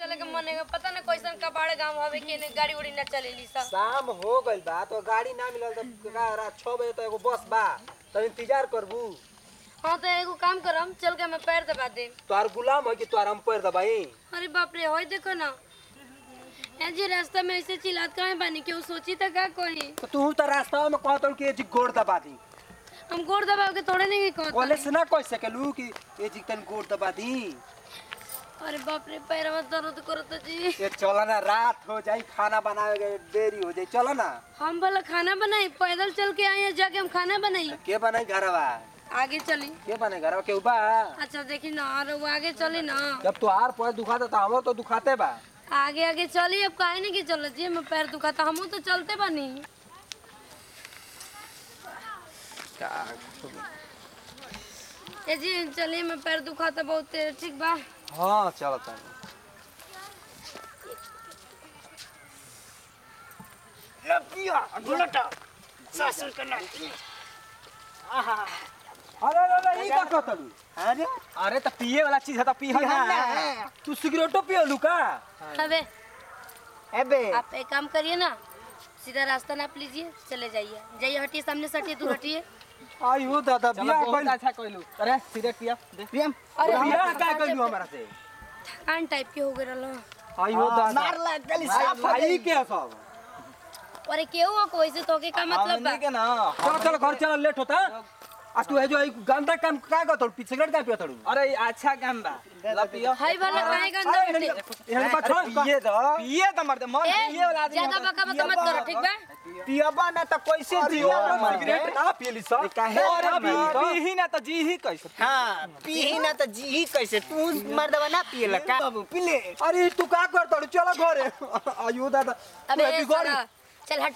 चले के मन है पता ना कैसन कबाड़े गाँव हवे कि गाड़ी उड़ी ना चलेली सब शाम हो गइल बा तो गाड़ी ना मिलल तो का रात छः बजे तो एगो बस बा तब इंतज़ार करबू। हाँ तो एगो काम करम चल के मैं पैर दबा दे। तोहार गुलाम है कि तोहार हम पैर दबाई? अरे बाप रे होय देखो ना। ए जी रास्ता में ऐसे चिल्लात काहे बानी केहू सोची त का कही? तो तू तो रास्ता में कहत कि जी गोड़ दबा दी। हम गोड़ दबाव के थोड़े नहीं कहत कॉलेज से ना कह सकेलू कि ये जी तन गोड़ दबा दी। अरे बाप रे पैरवा दर्द करत जी ये चलो ना रात हो जाई खाना बनावे के देरी हो जाई चलो ना। हम भला खाना बनाई पैदल चल के आए जाके हम खाना बनाई। के बनाई घरवा आगे चली। के बनाई घरवा के बा अच्छा देखी ना अरे वो आगे चली ना। जब तोहार पैर दुखाता तो हमरो तो दुखाते बा। आगे आगे चली अब काहे नहीं कि चल जी मैं पैर दुखाता हमू तो चलते बनी। ए जी चलिए मैं पैर दुखाता बहुत ठीक बा। हाँ चलो तनी अरे अरे अरे ई का कहतलू अरे अरे तो पिए वाला चीज़ है तो पी ना। तू सिगरेटो पियलू का अबे। अबे। आप एक काम करिए ना सीधा रास्ता नाप लीजिए चले जाइए। जाइए हटिए सामने से हटिए दूर हटिए। आयो दादा बियाह बहुत कइल अच्छा कहलू अरे सीधा किया। देख प्रेम अरे बियाह का कइलू हमरा से? थकान टाइप के हो गए आई आयो दादा। मार ला गली साफ़ भाई के सब? अरे केहू हो कोई से तो के का मतलब बा? के ना। चलो चलो घर चलो लेट होता। आ तू है जो ई गंदा काम का करत पी सिगरेट का पियत हड़ू अरे अच्छा काम बा। ला पियो। हाय वाला काहे गंदा यहाँ पर छोड़ पिए दो पिए तो मर्द मन ए पिए वाला आदमी ज़्यादा बका बका मत करो ठीक बा? पियबा ना तो कैसे जियो सिगरेट ना पियली सब काहे अरे अरे पी ही। ना तो जी ही कैसे हाँ पी ना तो जी ही कैसे? तू मर्दवा ना पिए का? बाबू पी ले अरे तू का करत हड़ू चलो घरे। आयो दादा अबे है चल हट।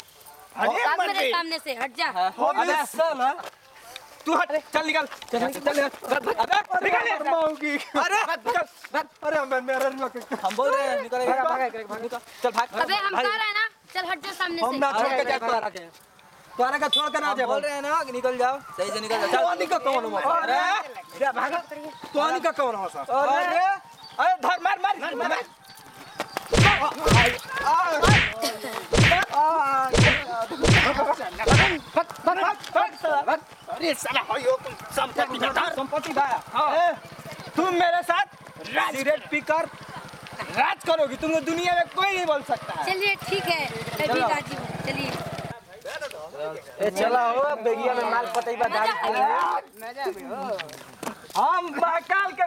अरे मेरे सामने से हट जा। अबे साला तू हट चल निकल चल निकल अरे माऊँगी अरे अरे मैं मेरा लोग हम बोल रहे हैं निकल भाग निकल चल भाग अबे हम कह रहे हैं ना चल हट जा सामने से हम ना छोड़ के जाए तोरा के तोरा का छोड़ के ना हम जाए बोल रहे हैं ना कि निकल जाओ सही से निकल जाओ तोनी का कौन हो अरे जा भाग तोनी का कौन हो सब अरे अरे धर मार मार मार अरे साला हो यो संपत्ति का धर संपत्ति दाया हाँ। तुम मेरे साथ सिगरेट पीकर राज करोगी। तुमको दुनिया में कोई नहीं बोल सकता। चलिए ठीक है। राज़ी हूँ। चलिए। ए चला हो बेगिया में माल पतई बा हम बाकाल के